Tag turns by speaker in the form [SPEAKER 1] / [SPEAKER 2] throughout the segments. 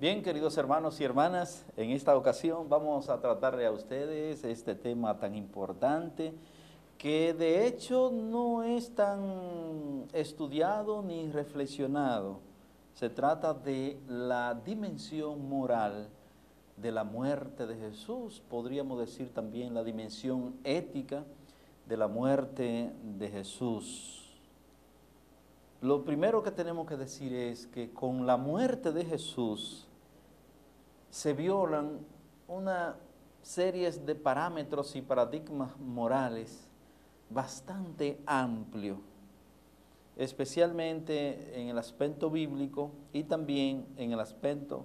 [SPEAKER 1] Bien, queridos hermanos y hermanas, en esta ocasión vamos a tratarle a ustedes este tema tan importante que de hecho no es tan estudiado ni reflexionado. Se trata de la dimensión moral de la muerte de Jesús, podríamos decir también la dimensión ética de la muerte de Jesús. Lo primero que tenemos que decir es que con la muerte de Jesús, se violan una serie de parámetros y paradigmas morales bastante amplio, especialmente en el aspecto bíblico y también en el aspecto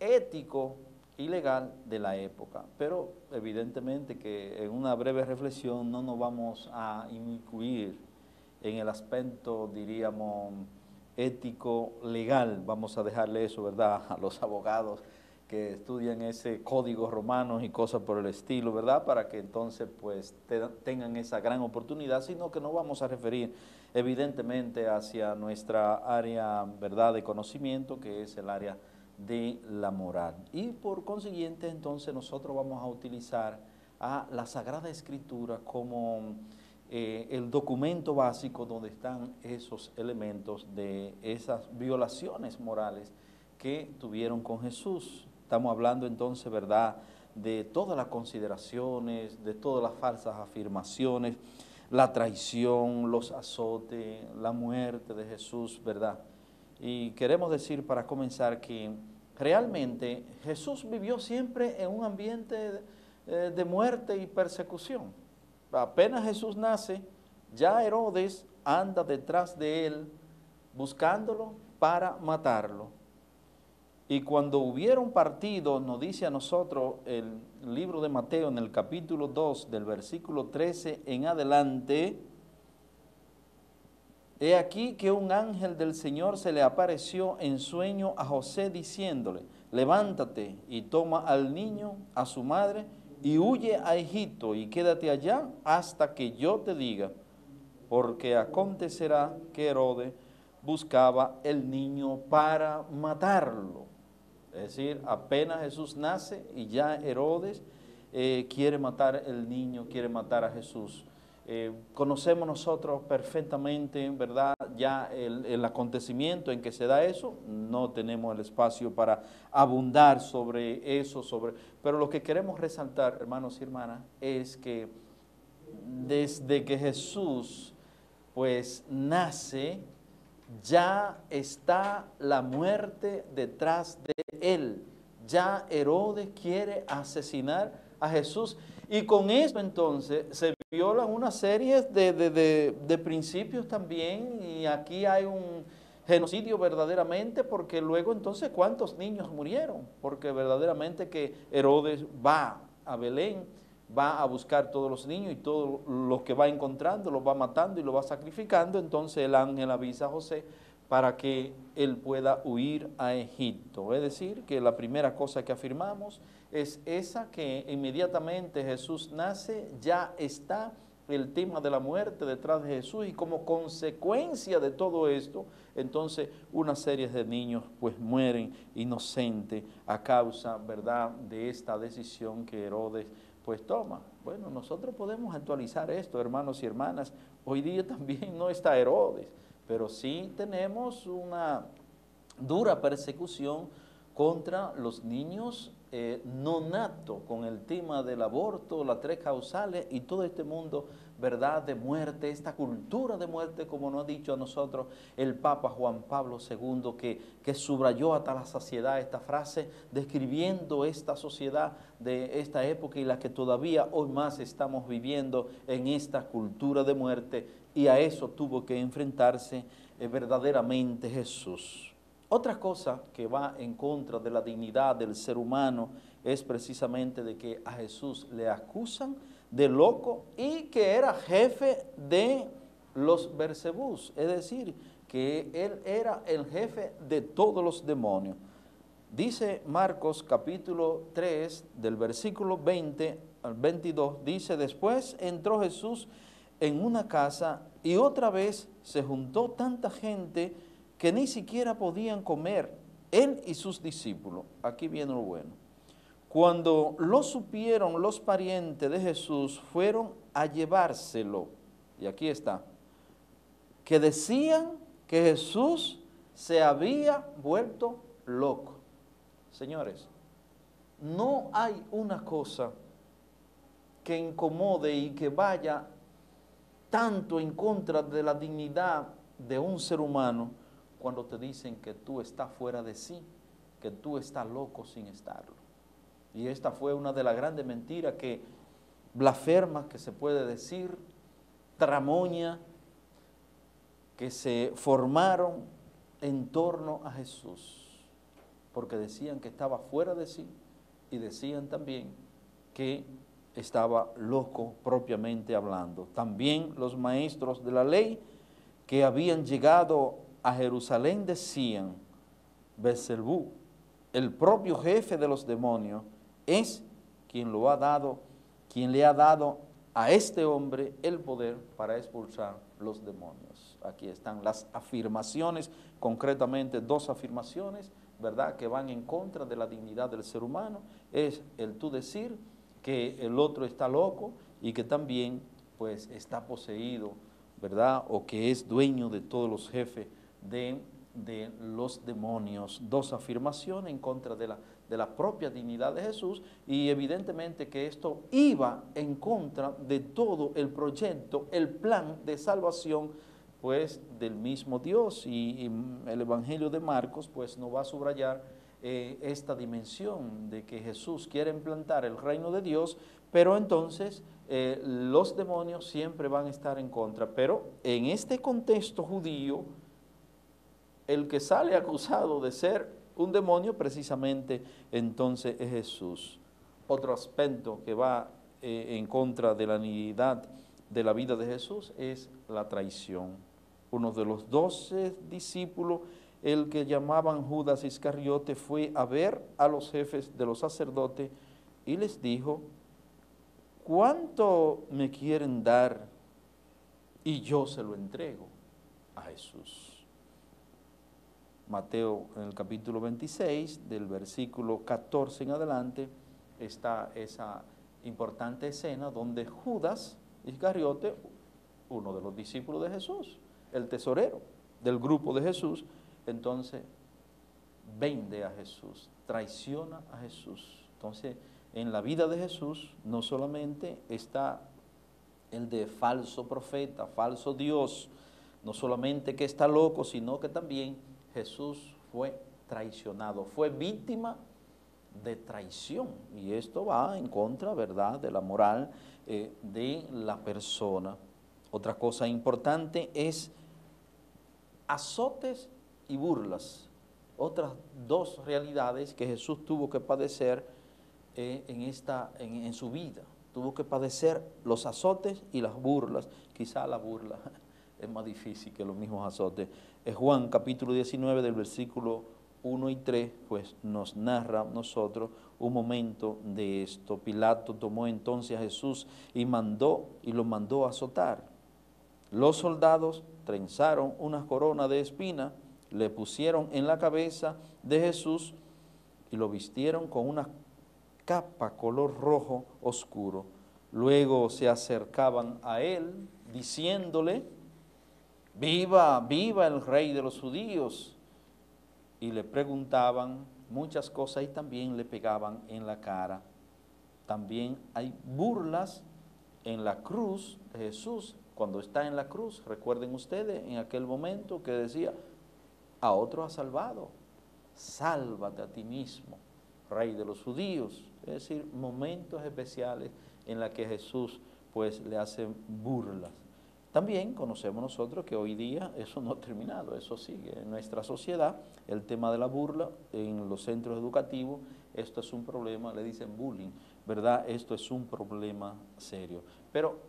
[SPEAKER 1] ético y legal de la época. Pero evidentemente que en una breve reflexión no nos vamos a incluir en el aspecto, diríamos, ético legal, vamos a dejarle eso, ¿verdad?, a los abogados que estudian ese código romano y cosas por el estilo, ¿verdad? Para que entonces pues tengan esa gran oportunidad, sino que no vamos a referir evidentemente hacia nuestra área, ¿verdad?, de conocimiento, que es el área de la moral. Y por consiguiente entonces nosotros vamos a utilizar a la Sagrada Escritura como eh, el documento básico donde están esos elementos de esas violaciones morales que tuvieron con Jesús. Estamos hablando entonces, ¿verdad?, de todas las consideraciones, de todas las falsas afirmaciones, la traición, los azotes, la muerte de Jesús, ¿verdad? Y queremos decir para comenzar que realmente Jesús vivió siempre en un ambiente de, de muerte y persecución. Apenas Jesús nace, ya Herodes anda detrás de él buscándolo para matarlo. Y cuando hubieron partido, nos dice a nosotros el libro de Mateo en el capítulo 2 del versículo 13 en adelante, He aquí que un ángel del Señor se le apareció en sueño a José diciéndole, levántate y toma al niño, a su madre, y huye a Egipto y quédate allá hasta que yo te diga, porque acontecerá que Herodes buscaba el niño para matarlo. Es decir, apenas Jesús nace y ya Herodes eh, quiere matar el niño, quiere matar a Jesús. Eh, conocemos nosotros perfectamente, ¿verdad? Ya el, el, acontecimiento en que se da eso, no tenemos el espacio para abundar sobre eso, sobre, pero lo que queremos resaltar, hermanos y hermanas, es que desde que Jesús pues nace, ya está la muerte detrás de él. Ya Herodes quiere asesinar a Jesús. Y con esto entonces se violan una serie de, de, de, principios también. Y aquí hay un genocidio verdaderamente porque luego entonces cuántos niños murieron. Porque verdaderamente que Herodes va a Belén va a buscar todos los niños y todos los que va encontrando, los va matando y los va sacrificando, entonces el ángel avisa a José para que él pueda huir a Egipto. Es decir, que la primera cosa que afirmamos es esa que inmediatamente Jesús nace, ya está el tema de la muerte detrás de Jesús y como consecuencia de todo esto, entonces una serie de niños pues mueren inocentes a causa, ¿verdad?, de esta decisión que Herodes pues toma. Bueno, nosotros podemos actualizar esto, hermanos y hermanas. Hoy día también no está Herodes, pero sí tenemos una dura persecución contra los niños eh, no natos, con el tema del aborto, las tres causales y todo este mundo ¿verdad?, de muerte, esta cultura de muerte, como nos ha dicho a nosotros el Papa Juan Pablo II, que, que subrayó hasta la saciedad esta frase, describiendo esta sociedad de esta época y la que todavía hoy más estamos viviendo en esta cultura de muerte, y a eso tuvo que enfrentarse eh, verdaderamente Jesús. Otra cosa que va en contra de la dignidad del ser humano es precisamente de que a Jesús le acusan de loco y que era jefe de los Bersebús, es decir, que él era el jefe de todos los demonios. Dice Marcos capítulo 3 del versículo 20 al 22, dice, después entró Jesús en una casa y otra vez se juntó tanta gente que ni siquiera podían comer él y sus discípulos, aquí viene lo bueno, cuando lo supieron los parientes de Jesús, fueron a llevárselo, y aquí está, que decían que Jesús se había vuelto loco. Señores, no hay una cosa que incomode y que vaya tanto en contra de la dignidad de un ser humano cuando te dicen que tú estás fuera de sí, que tú estás loco sin estarlo. Y esta fue una de las grandes mentiras que blasfemas que se puede decir, tramoña, que se formaron en torno a Jesús, porque decían que estaba fuera de sí y decían también que estaba loco propiamente hablando. También los maestros de la ley que habían llegado a Jerusalén decían, Bezelbú, el propio jefe de los demonios, es quien lo ha dado, quien le ha dado a este hombre el poder para expulsar los demonios. Aquí están las afirmaciones, concretamente dos afirmaciones, ¿verdad?, que van en contra de la dignidad del ser humano. Es el tú decir que el otro está loco y que también, pues, está poseído, ¿verdad?, o que es dueño de todos los jefes de, de los demonios. Dos afirmaciones en contra de la, de la propia dignidad de Jesús y evidentemente que esto iba en contra de todo el proyecto, el plan de salvación pues del mismo Dios y, el Evangelio de Marcos pues nos va a subrayar eh, esta dimensión de que Jesús quiere implantar el reino de Dios, pero entonces eh, los demonios siempre van a estar en contra. Pero en este contexto judío, el que sale acusado de ser un demonio precisamente entonces es Jesús. Otro aspecto que va eh, en contra de la nididad de la vida de Jesús es la traición. Uno de los doce discípulos, el que llamaban Judas Iscariote, fue a ver a los jefes de los sacerdotes y les dijo, ¿cuánto me quieren dar? Y yo se lo entrego a Jesús. Mateo en el capítulo 26, del versículo 14 en adelante, está esa importante escena donde Judas Iscariote, uno de los discípulos de Jesús, el tesorero del grupo de Jesús, entonces vende a Jesús, traiciona a Jesús. Entonces, en la vida de Jesús no solamente está el de falso profeta, falso Dios, no solamente que está loco, sino que también Jesús fue traicionado, fue víctima de traición. Y esto va en contra, ¿verdad?, de la moral eh, de la persona. Otra cosa importante es azotes y burlas. Otras dos realidades que Jesús tuvo que padecer eh, en, esta, en, en su vida. Tuvo que padecer los azotes y las burlas. Quizá la burla es más difícil que los mismos azotes. Juan capítulo 19 del versículo 1 y 3, pues nos narra nosotros un momento de esto. Pilato tomó entonces a Jesús y mandó y lo mandó a azotar. Los soldados trenzaron una corona de espina, le pusieron en la cabeza de Jesús y lo vistieron con una capa color rojo oscuro. Luego se acercaban a él diciéndole, viva, viva el rey de los judíos. Y le preguntaban muchas cosas y también le pegaban en la cara. También hay burlas en la cruz de Jesús. Cuando está en la cruz, recuerden ustedes en aquel momento que decía, a otro ha salvado, sálvate a ti mismo, rey de los judíos. Es decir, momentos especiales en los que Jesús pues le hace burlas. También conocemos nosotros que hoy día eso no ha terminado, eso sigue. En nuestra sociedad, el tema de la burla en los centros educativos, esto es un problema, le dicen bullying, ¿verdad? Esto es un problema serio. Pero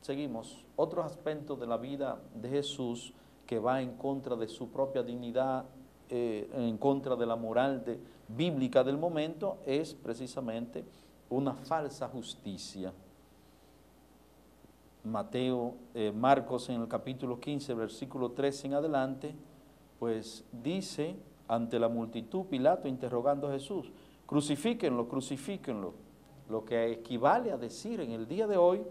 [SPEAKER 1] seguimos, otros aspectos de la vida de Jesús que va en contra de su propia dignidad, eh, en contra de la moral bíblica del momento, es precisamente una falsa justicia. Mateo, eh, Marcos en el capítulo 15, versículo 13 en adelante, pues dice ante la multitud, Pilato interrogando a Jesús, crucifíquenlo, crucifíquenlo, lo que equivale a decir en el día de hoy,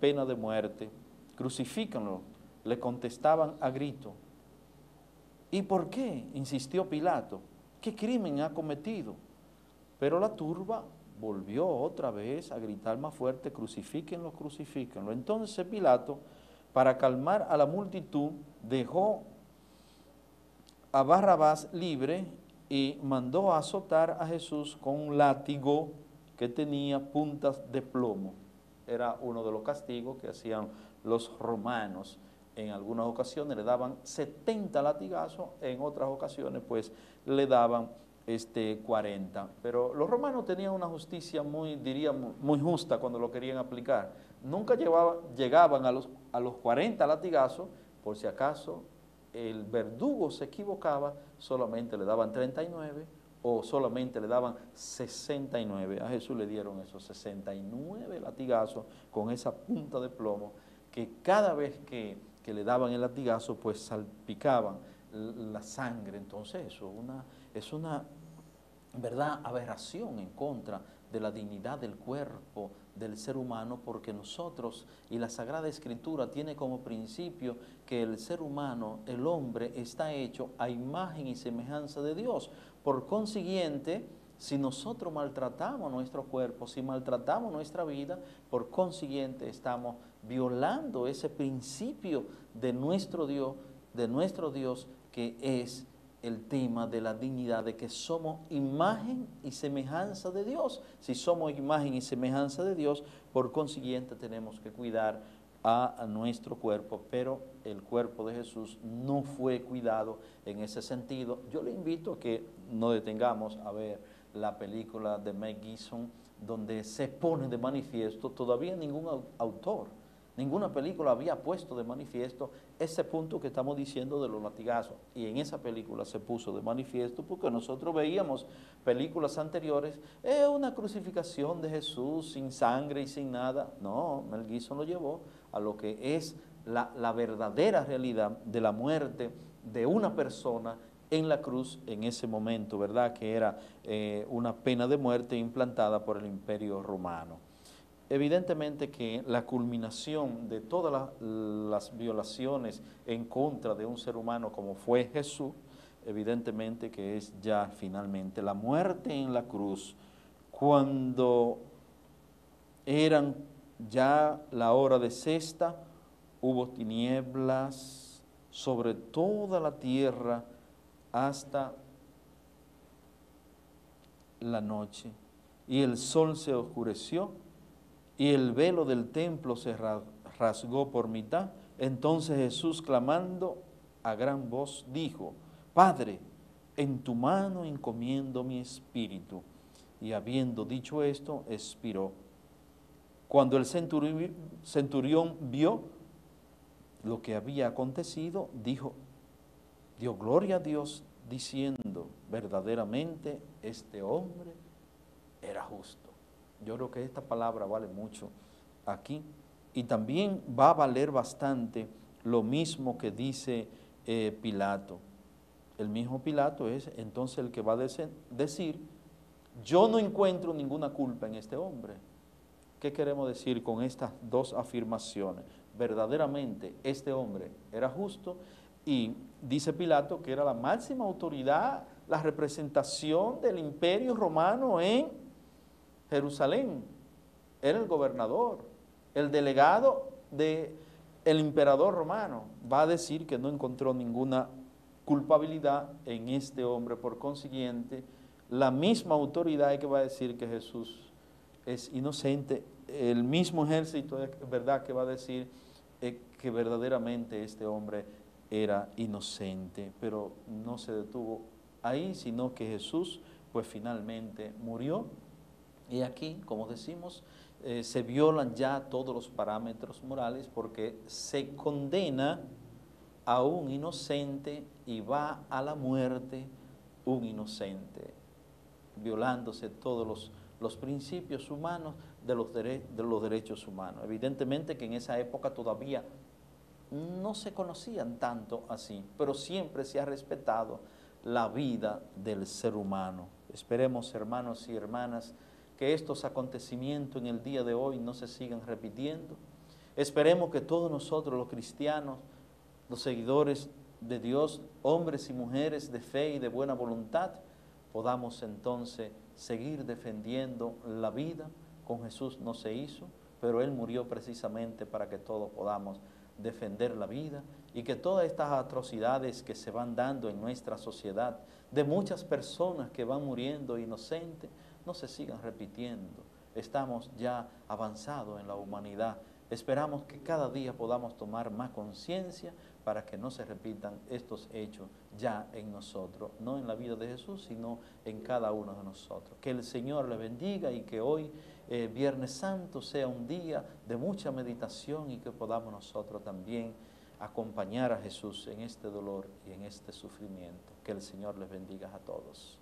[SPEAKER 1] pena de muerte, crucifíquenlo, le contestaban a grito. ¿Y por qué? insistió Pilato. ¿Qué crimen ha cometido? Pero la turba volvió otra vez a gritar más fuerte, crucifíquenlo, crucifíquenlo. Entonces Pilato, para calmar a la multitud, dejó a Barrabás libre y mandó a azotar a Jesús con un látigo que tenía puntas de plomo. Era uno de los castigos que hacían los romanos. En algunas ocasiones le daban 70 latigazos, en otras ocasiones pues le daban este, 40. Pero los romanos tenían una justicia muy, diríamos, muy justa cuando lo querían aplicar. Nunca llegaban a los, a los 40 latigazos, por si acaso el verdugo se equivocaba, solamente le daban 39 o solamente le daban 69. A Jesús le dieron esos 69 latigazos con esa punta de plomo que cada vez que, le daban el latigazo pues salpicaban la sangre. Entonces eso una, es una ¿verdad? aberración en contra de la dignidad del cuerpo del ser humano porque nosotros y la Sagrada Escritura tiene como principio que el ser humano, el hombre, está hecho a imagen y semejanza de Dios. Por consiguiente, si nosotros maltratamos nuestro cuerpo, si maltratamos nuestra vida, por consiguiente estamos violando ese principio de nuestro Dios, de nuestro Dios que es el tema de la dignidad, de que somos imagen y semejanza de Dios. Si somos imagen y semejanza de Dios, por consiguiente tenemos que cuidar a, nuestro cuerpo, pero el cuerpo de Jesús no fue cuidado en ese sentido. Yo le invito a que no detengamos a ver la película de Meg Gibson, donde se pone de manifiesto, todavía ningún autor Ninguna película había puesto de manifiesto ese punto que estamos diciendo de los latigazos. Y en esa película se puso de manifiesto porque nosotros veíamos películas anteriores, es una crucificación de Jesús sin sangre y sin nada. No, Mel Gibson lo llevó a lo que es la, verdadera realidad de la muerte de una persona en la cruz en ese momento, ¿verdad? Que era eh, una pena de muerte implantada por el imperio romano. Evidentemente que la culminación de todas las violaciones en contra de un ser humano como fue Jesús, evidentemente que es ya finalmente la muerte en la cruz, cuando eran ya la hora de sexta, hubo tinieblas sobre toda la tierra hasta la noche, y el sol se oscureció, y el velo del templo se rasgó por mitad. Entonces Jesús, clamando a gran voz, dijo, Padre, en tu mano encomiendo mi espíritu. Y habiendo dicho esto, expiró. Cuando el centurión vio lo que había acontecido, dijo, dio gloria a Dios, diciendo, verdaderamente este hombre era justo. Yo creo que esta palabra vale mucho aquí. Y también va a valer bastante lo mismo que dice eh, Pilato. El mismo Pilato es entonces el que va a decir, yo no encuentro ninguna culpa en este hombre. ¿Qué queremos decir con estas dos afirmaciones? Verdaderamente este hombre era justo y dice Pilato que era la máxima autoridad, la representación del imperio romano en Jerusalén, era el gobernador, el delegado del el emperador romano, va a decir que no encontró ninguna culpabilidad en este hombre, por consiguiente, la misma autoridad que va a decir que Jesús es inocente, el mismo ejército es verdad que va a decir eh, que verdaderamente este hombre era inocente, pero no se detuvo ahí, sino que Jesús pues finalmente murió y aquí, como decimos, eh, se violan ya todos los parámetros morales porque se condena a un inocente y va a la muerte un inocente, violándose todos los, los principios humanos de los, de los derechos humanos. Evidentemente que en esa época todavía no se conocían tanto así, pero siempre se ha respetado la vida del ser humano. Esperemos, hermanos y hermanas, que estos acontecimientos en el día de hoy no se sigan repitiendo. Esperemos que todos nosotros los cristianos, los seguidores de Dios, hombres y mujeres de fe y de buena voluntad, podamos entonces seguir defendiendo la vida. Con Jesús no se hizo, pero Él murió precisamente para que todos podamos defender la vida y que todas estas atrocidades que se van dando en nuestra sociedad, de muchas personas que van muriendo inocentes, no se sigan repitiendo. Estamos ya avanzados en la humanidad. Esperamos que cada día podamos tomar más conciencia para que no se repitan estos hechos ya en nosotros, no en la vida de Jesús, sino en cada uno de nosotros. Que el Señor le bendiga y que hoy, eh, Viernes Santo, sea un día de mucha meditación y que podamos nosotros también acompañar a Jesús en este dolor y en este sufrimiento. Que el Señor les bendiga a todos.